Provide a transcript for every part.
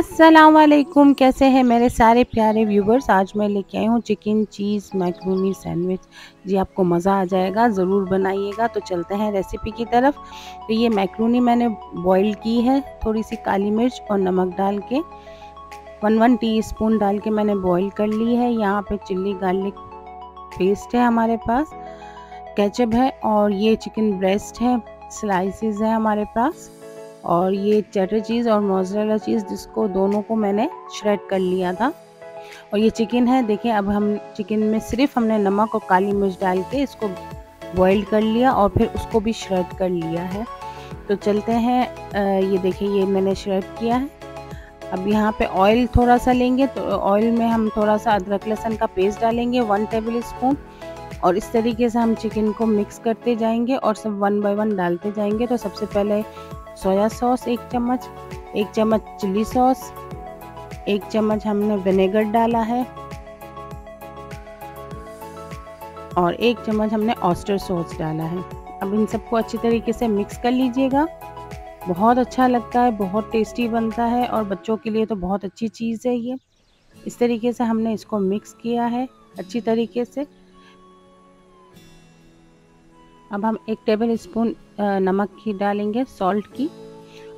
अस्सलाम वालेकुम कैसे हैं मेरे सारे प्यारे व्यूवर्स आज मैं लेके आई हूँ चिकन चीज़ मैक्रोनी सैंडविच जी, आपको मज़ा आ जाएगा, ज़रूर बनाइएगा। तो चलते हैं रेसिपी की तरफ़। तो ये मैक्रोनी मैंने बॉईल की है थोड़ी सी काली मिर्च और नमक डाल के। वन वन टीस्पून डाल के मैंने बॉईल कर ली है। यहाँ पे चिल्ली गार्लिक पेस्ट है हमारे पास। केचप है और ये चिकन ब्रेस्ट है स्लाइसिस है हमारे पास। और ये चटर चीज़ और मोजरेला चीज़ जिसको दोनों को मैंने श्रेड कर लिया था। और ये चिकन है देखें अब हम चिकन में सिर्फ़ हमने नमक और काली मिर्च डाल के इसको बॉइल्ड कर लिया और फिर उसको भी श्रेड कर लिया है। तो चलते हैं ये देखिए, ये मैंने श्रेड किया है। अब यहाँ पे ऑयल थोड़ा सा लेंगे तो ऑयल में हम थोड़ा सा अदरक लहसुन का पेस्ट डालेंगे वन टेबल स्पून और इस तरीके से हम चिकन को मिक्स करते जाएँगे और सब वन बाय वन डालते जाएँगे। तो सबसे पहले सोया सॉस एक चम्मच एक चम्मच चिली सॉस एक चम्मच हमने विनेगर डाला है और एक चम्मच हमने ऑस्टर सॉस डाला है। अब इन सबको अच्छी तरीके से मिक्स कर लीजिएगा। बहुत अच्छा लगता है, बहुत टेस्टी बनता है और बच्चों के लिए तो बहुत अच्छी चीज़ है ये। इस तरीके से हमने इसको मिक्स किया है, अच्छी तरीके से। अब हम एक टेबल स्पून नमक की डालेंगे सॉल्ट की,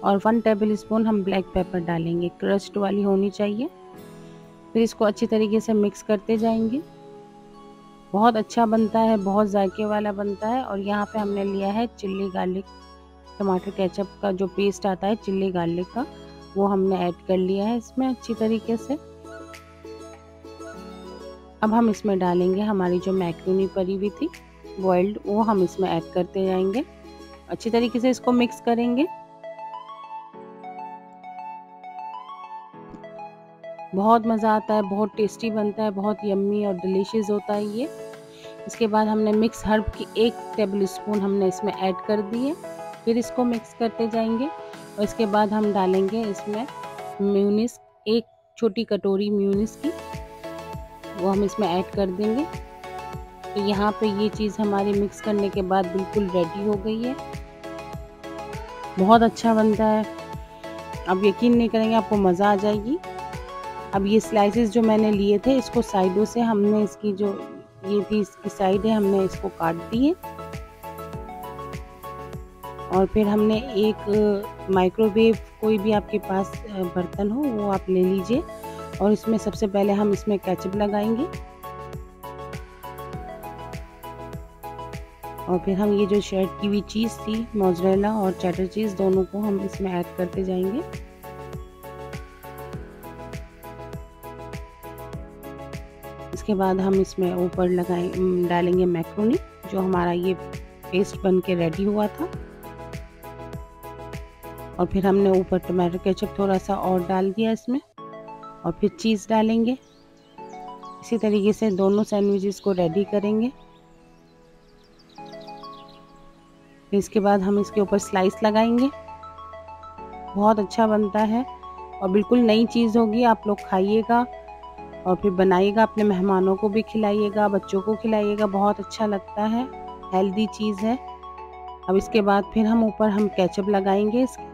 और वन टेबल स्पून हम ब्लैक पेपर डालेंगे। क्रस्ट वाली होनी चाहिए। फिर इसको अच्छी तरीके से मिक्स करते जाएँगे। बहुत अच्छा बनता है, बहुत जायके वाला बनता है, और यहाँ पे हमने लिया है चिल्ली गार्लिक टमाटर केचप का जो पेस्ट आता है चिल्ली गार्लिक का, वो हमने ऐड कर लिया है इसमें अच्छी तरीके से। अब हम इसमें डालेंगे हमारी जो मैक्रोनी परी हुई थी। बॉइल्ड वो हम इसमें ऐड करते जाएँगे। अच्छी तरीके से इसको मिक्स करेंगे। बहुत मज़ा आता है, बहुत टेस्टी बनता है, बहुत यम्मी और डिलीशियस होता है ये। इसके बाद हमने मिक्स हर्ब की एक टेबल स्पून हमने इसमें ऐड कर दी है फिर इसको मिक्स करते जाएँगे और इसके बाद हम डालेंगे इसमें म्यूनिस एक छोटी कटोरी म्यूनिस की, वो हम इसमें ऐड कर देंगे। तो यहाँ पे ये चीज़ हमारी मिक्स करने के बाद बिल्कुल रेडी हो गई है। बहुत अच्छा बनता है। अब यकीन नहीं करेंगे, आपको मज़ा आ जाएगी। अब ये स्लाइसेस जो मैंने लिए थे, इसको साइडों से हमने इसकी जो ये थी, इसकी साइड है, हमने इसको काट दिए। और फिर हमने एक माइक्रोवेव कोई भी आपके पास बर्तन हो, वो आप ले लीजिए। और इसमें सबसे पहले हम इसमें कैचअप लगाएँगे। और फिर हम ये जो शेड की हुई चीज़ थी मोजरेला और चैटर चीज़ दोनों को हम इसमें ऐड करते जाएँगे। इसके बाद हम इसमें ऊपर लगाए डालेंगे मैक्रोनी जो हमारा ये पेस्ट बन के रेडी हुआ था। और फिर हमने ऊपर टमाटो केचप थोड़ा सा और डाल दिया इसमें, और फिर चीज़ डालेंगे। इसी तरीके से दोनों सैंडविचेस को रेडी करेंगे। फिर इसके बाद हम इसके ऊपर स्लाइस लगाएँगे। बहुत अच्छा बनता है और बिल्कुल नई चीज़ होगी। आप लोग खाइएगा और फिर बनाइएगा, अपने मेहमानों को भी खिलाइएगा, बच्चों को खिलाइएगा। बहुत अच्छा लगता है हेल्दी चीज़ है। अब इसके बाद फिर हम ऊपर हम केचप लगाएँगे इसके।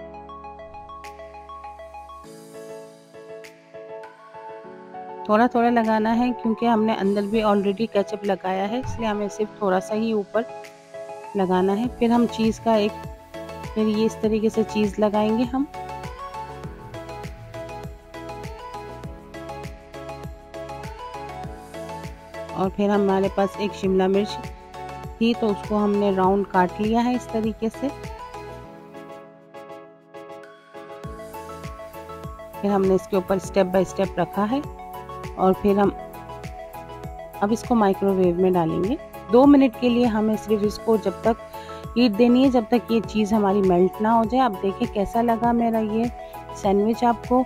थोड़ा थोड़ा लगाना है क्योंकि हमने अंदर भी ऑलरेडी केचप लगाया है, इसलिए हमें सिर्फ़ थोड़ा सा ही ऊपर लगाना है। फिर हम चीज़ का एक, फिर ये इस तरीके से चीज़ लगाएँगे हम। और फिर हमारे पास एक शिमला मिर्च थी तो उसको हमने राउंड काट लिया है इस तरीके से। फिर हमने इसके ऊपर स्टेप बाय स्टेप रखा है। और फिर हम, अब इसको माइक्रोवेव में डालेंगे। दो मिनट के लिए हमें सिर्फ़ इसको जब तक हीट देनी है, जब तक ये चीज़ हमारी मेल्ट ना हो जाए। आप देखें कैसा लगा मेरा ये सैंडविच आपको।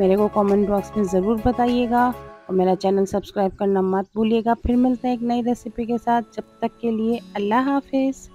मेरे को कमेंट बॉक्स में ज़रूर बताइएगा और मेरा चैनल सब्सक्राइब करना मत भूलिएगा। फिर मिलते हैं एक नई रेसिपी के साथ। जब तक के लिए अल्लाह हाफिज़।